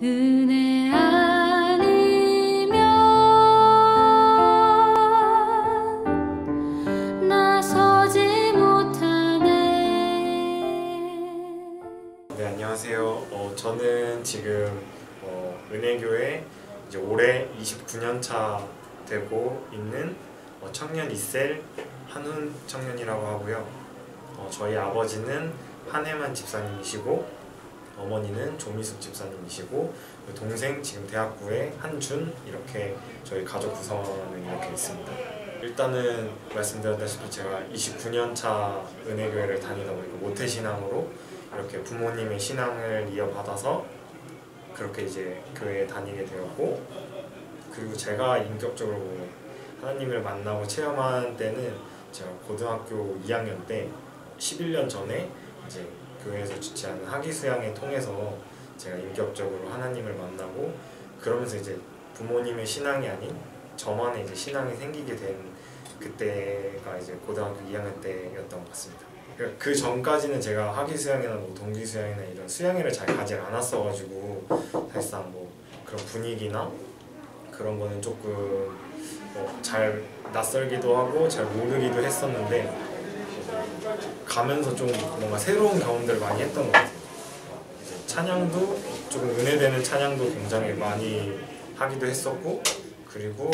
은혜 아니면 나서지 못하네 네 안녕하세요. 어, 저는 지금 어, 은혜교회 이제 올해 29년 차 되고 있는 어, 청년 이셀 한훈 청년이라고 하고요. 어, 저희 아버지는 한해만 집사님이시고 어머니는 조미숙 집사님이시고 동생 지금 대학부의 한준 이렇게 저희 가족 구성원은 이렇게 있습니다. 일단은 말씀드렸다시피 제가 29년 차 은혜교회를 다니다 보니까 모태신앙으로 이렇게 부모님의 신앙을 이어받아서 그렇게 이제 교회에 다니게 되었고 그리고 제가 인격적으로 뭐 하나님을 만나고 체험한 때는 제가 고등학교 2학년 때 11년 전에 이제 교회에서 주최하는 학위 수양회 통해서 제가 인격적으로 하나님을 만나고 그러면서 이제 부모님의 신앙이 아닌 저만의 이제 신앙이 생기게 된 그때가 이제 고등학교 2학년 때였던 것 같습니다. 그그 전까지는 제가 학위 수양이나 뭐 동기 수양이나 이런 수양회를 잘 가지 않았어가지고 사실상 뭐 그런 분위기나 그런 거는 조금 뭐 잘 낯설기도 하고 잘 모르기도 했었는데 가면서 좀 뭔가 새로운 경험들을 많이 했던 것 같아요. 찬양도 조금 은혜되는 찬양도 굉장히 많이 하기도 했었고 그리고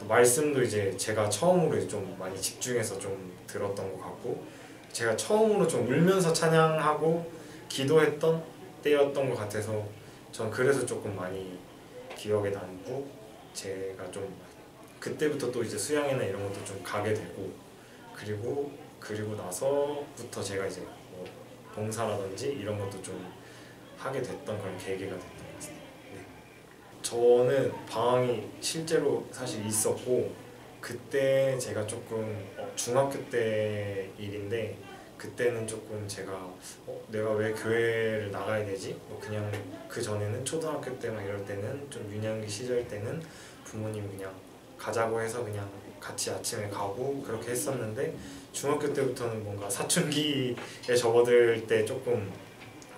또 말씀도 이제 제가 처음으로 좀 많이 집중해서 좀 들었던 것 같고 제가 처음으로 좀 울면서 찬양하고 기도했던 때였던 것 같아서 전 그래서 조금 많이 기억에 남고 제가 좀 그때부터 또 이제 수양이나 이런 것도 좀 가게 되고 그리고 그리고 나서부터 제가 이제 뭐 봉사라든지 이런 것도 좀 하게 됐던 그런 계기가 됐던 것 같습니다. 네. 저는 방황이 실제로 사실 있었고 그때 제가 조금 어, 중학교 때 일인데 그때는 조금 제가 어, 내가 왜 교회를 나가야 되지? 뭐 그냥 그 전에는 초등학교 때만 이럴 때는 좀 유년기 시절 때는 부모님 그냥 가자고 해서 그냥 같이 아침에 가고 그렇게 했었는데 중학교 때부터는 뭔가 사춘기에 접어들 때 조금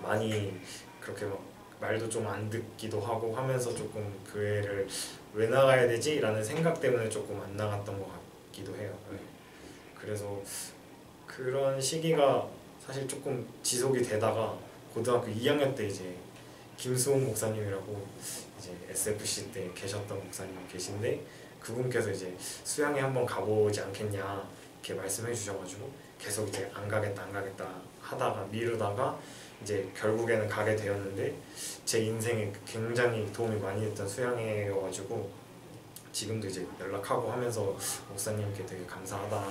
많이 그렇게 막 말도 좀 안 듣기도 하고 하면서 조금 교회를 왜 나가야 되지? 라는 생각 때문에 조금 안 나갔던 것 같기도 해요. 네. 그래서 그런 시기가 사실 조금 지속이 되다가 고등학교 2학년 때 이제 김수홍 목사님이라고 이제 SFC 때 계셨던 목사님 계신데 그분께서 이제 수양에 한번 가보지 않겠냐 이렇게 말씀해 주셔가지고 계속 이제 안 가겠다 안 가겠다 하다가 미루다가 이제 결국에는 가게 되었는데 제 인생에 굉장히 도움이 많이 됐던 수양회여가지고 지금도 이제 연락하고 하면서 목사님께 되게 감사하다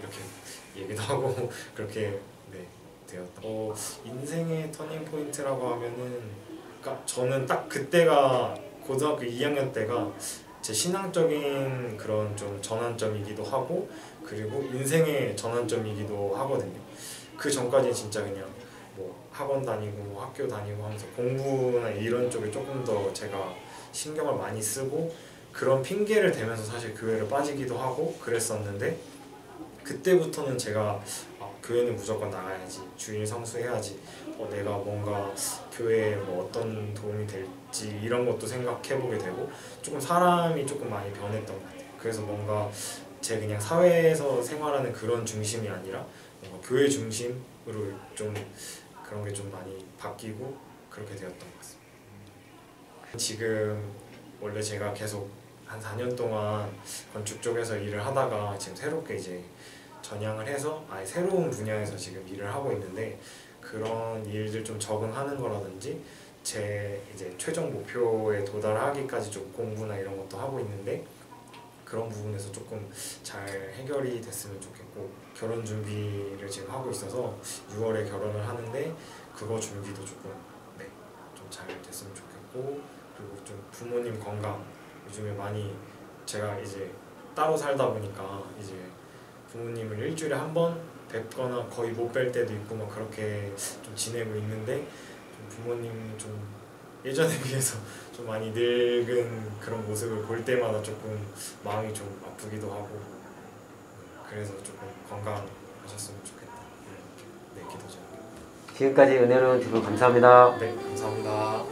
이렇게 얘기도 하고 그렇게 네 되었다. 어 인생의 터닝 포인트라고 하면은 그러니까 저는 딱 그때가 고등학교 2학년 때가 제 신앙적인 그런 좀 전환점이기도 하고 그리고 인생의 전환점이기도 하거든요. 그 전까지는 진짜 그냥 뭐 학원 다니고 뭐 학교 다니고 하면서 공부나 이런 쪽에 조금 더 제가 신경을 많이 쓰고 그런 핑계를 대면서 사실 교회를 빠지기도 하고 그랬었는데 그때부터는 제가 아, 교회는 무조건 나가야지 주일 성수해야지. 어, 내가 뭔가 교회에 뭐 어떤 도움이 될지 이런 것도 생각해보게 되고 조금 사람이 조금 많이 변했던 것 같아요. 그래서 뭔가 제 그냥 사회에서 생활하는 그런 중심이 아니라 뭔가 교회 중심으로 좀 그런 게 좀 많이 바뀌고 그렇게 되었던 것 같습니다. 지금 원래 제가 계속 한 4년 동안 건축 쪽에서 일을 하다가 지금 새롭게 이제 전향을 해서 아예 새로운 분야에서 지금 일을 하고 있는데 그런 일들 좀 적응하는 거라든지 제 이제 최종 목표에 도달하기까지 좀 공부나 이런 것도 하고 있는데 그런 부분에서 조금 잘 해결이 됐으면 좋겠고 결혼 준비를 지금 하고 있어서 6월에 결혼을 하는데 그거 준비도 조금 네, 좀 잘 됐으면 좋겠고 그리고 좀 부모님 건강 요즘에 많이 제가 이제 따로 살다 보니까 이제 부모님을 일주일에 한 번 뵙거나 거의 못 뵐 때도 있고 막 그렇게 좀 지내고 있는데 좀 부모님 좀 예전에 비해서 좀 많이 늙은 그런 모습을 볼 때마다 조금 마음이 좀 아프기도 하고 그래서 조금 건강하셨으면 좋겠다 네 기도 좀 지금까지 은혜로운 주부 감사합니다. 네 감사합니다.